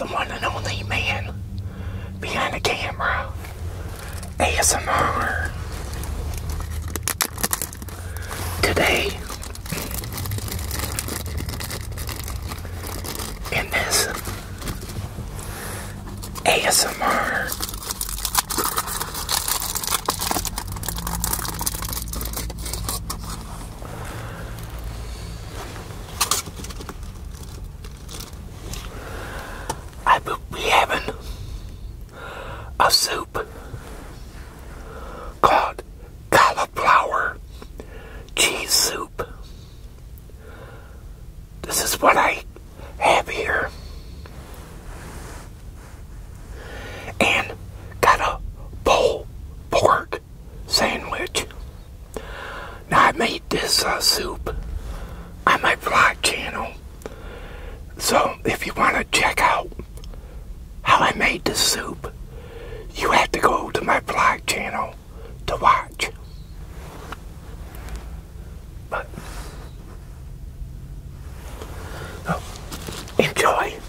the one and only man behind the camera. ASMR. Today, in this ASMR I will be having a soup called cauliflower cheese soup. This is what I have here. And got a pulled pork sandwich. Now I made this soup on my vlog channel. So if you want to check out how I made this soup, you have to go to my vlog channel to watch. But oh, enjoy.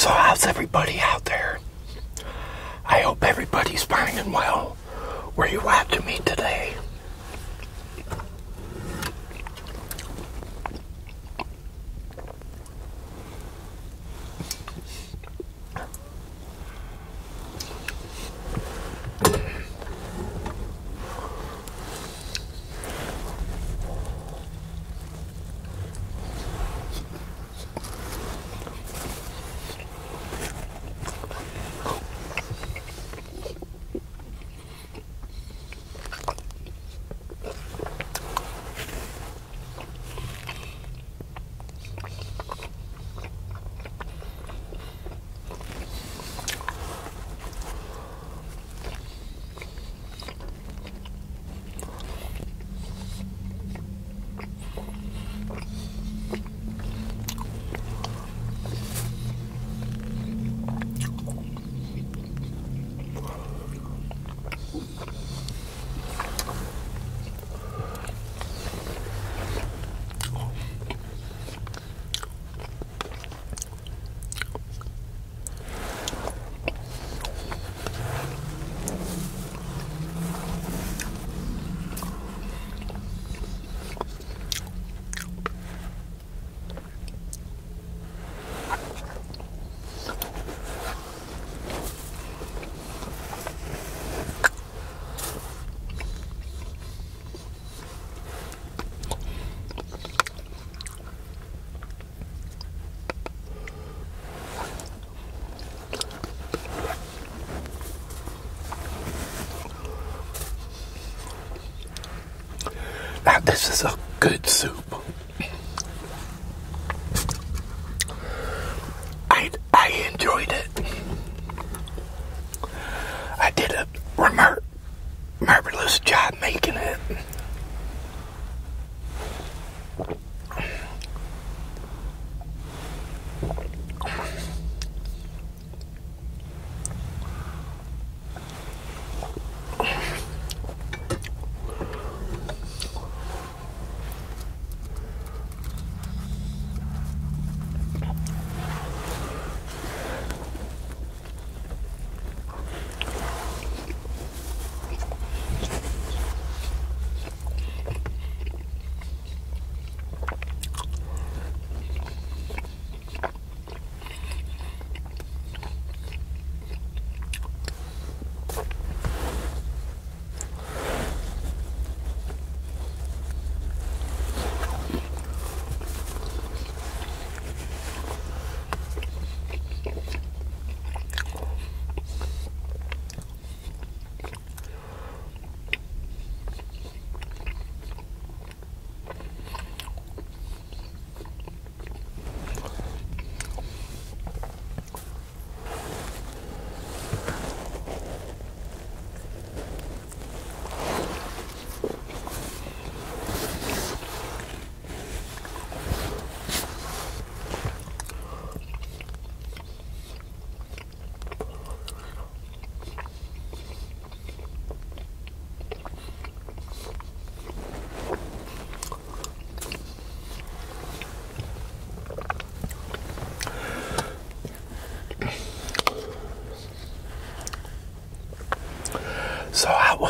So, how's everybody out there? I hope everybody's fine and well. where you at to me today? Now, this is a good soup. I, I enjoyed it. I did a remar- marvelous job making it.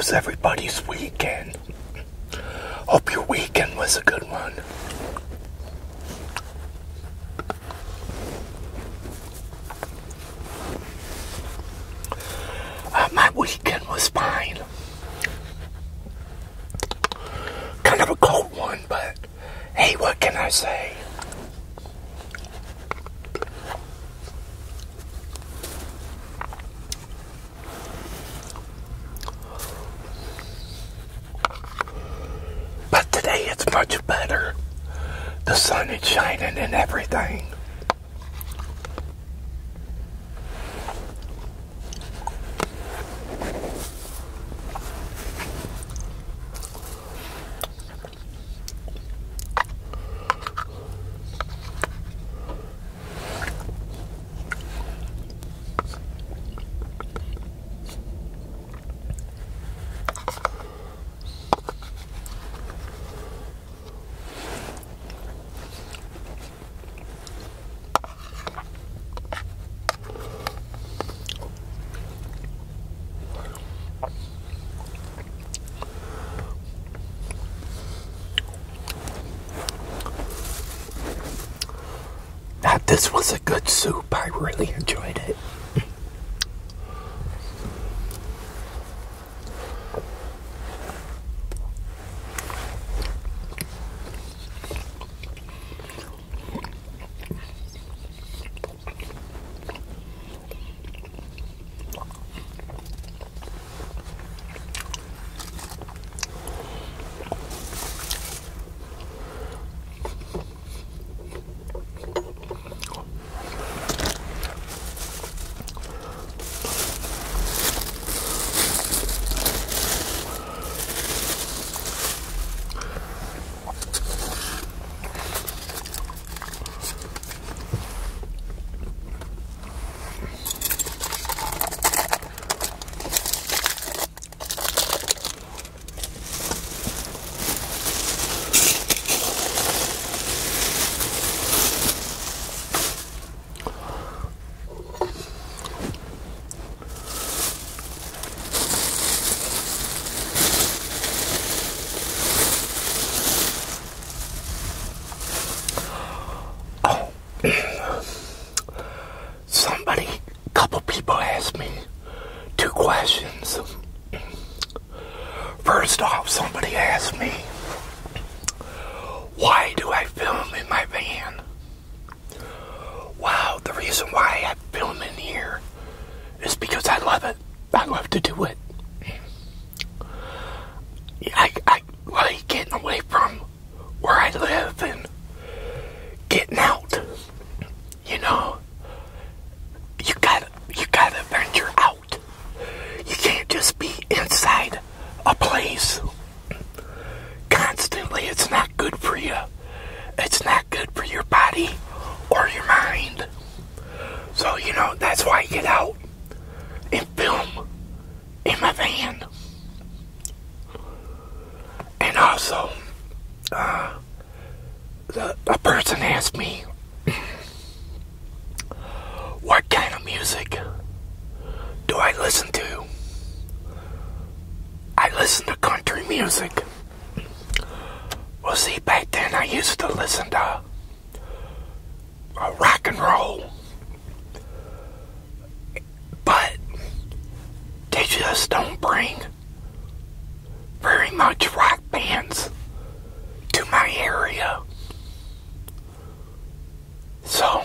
Was everybody's weekend? Hope your weekend was a good one. Uh, my weekend was fine. Kind of a cold one, but hey, what can I say? But today it's much better. The sun is shining and everything. This was a good soup. I really enjoyed it. Somebody, couple people asked me two questions. First off, somebody asked me, why do I film in my van? Wow, the reason why I film in here is because I love it. I love to do it. I, I like getting away from where I live and getting out. You know, you gotta you gotta venture out. You can't just be inside a place constantly. It's not good for you. It's not good for your body or your mind. So you know that's why I get out and film in my van. And also, uh, the, a person asked me what kind of music do I listen to? I listen to country music. Well, see, back then I used to listen to uh, rock and roll. But they just don't bring very much rock bands to my area. So,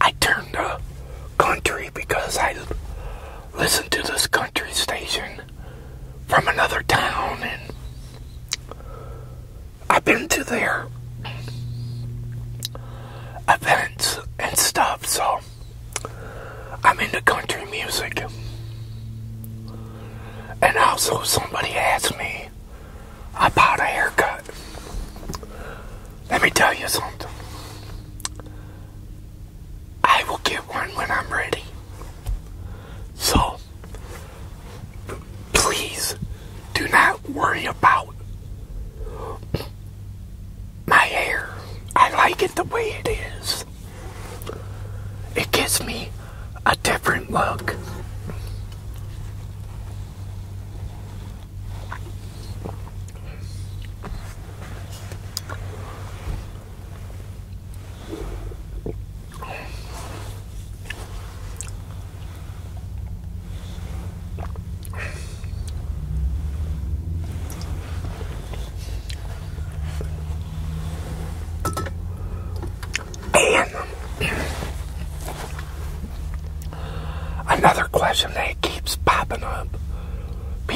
I turned to country because I listened to this country station from another town and I've been to their events and stuff, so I'm into country music. And also somebody asked me about a haircut. Let me tell you something. I will get one when I'm ready. So, please do not worry about my hair. I like it the way it is. It gives me a different look.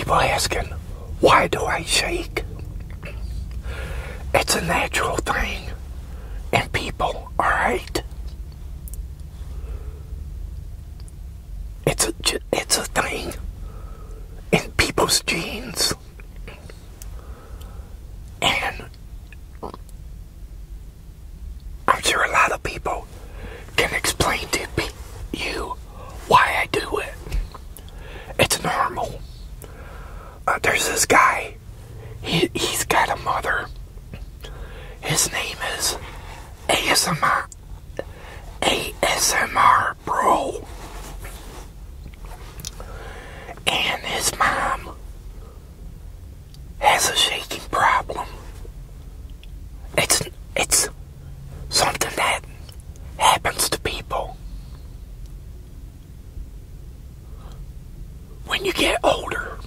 People asking, why do I shake? It's a natural thing in people, alright? It's a, it's a thing in people's genes. And I'm sure a lot of people can explain to you why I do it. It's normal. This guy. He, he's got a mother. His name is ASMR. ASMR Bro. And his mom has a shaking problem. It's it's something that happens to people when you get older.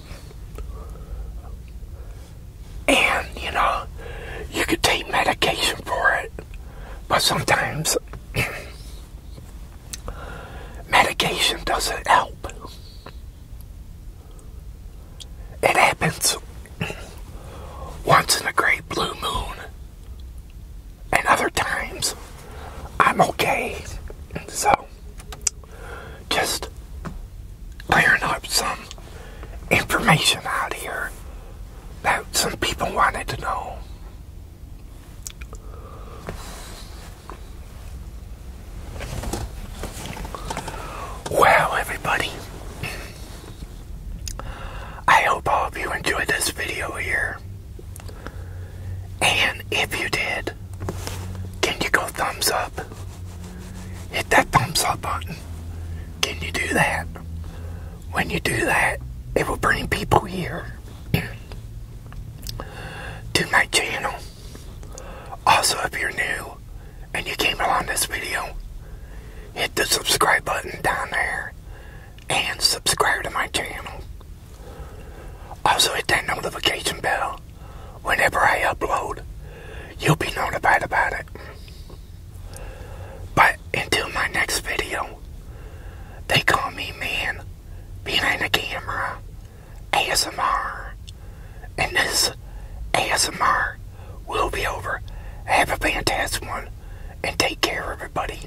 And, you know, you could take medication for it, but sometimes medication doesn't help. It happens once in a great blue moon, and other times I'm okay. So, just clearing up some information out here that some people wanted to know. Well, everybody, I hope all of you enjoyed this video here. And if you did, can you go thumbs up? Hit that thumbs up button. Can you do that? When you do that, it will bring people here to my channel. Also, if you're new and you came along this video, hit the subscribe button down there and subscribe to my channel. Also, hit that notification bell whenever I upload. You'll be notified about it. But until my next video, they call me man behind the camera ASMR. And this ASMR will be over. Have a fantastic one and take care, everybody.